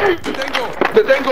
¡Detengo! ¡Detengo!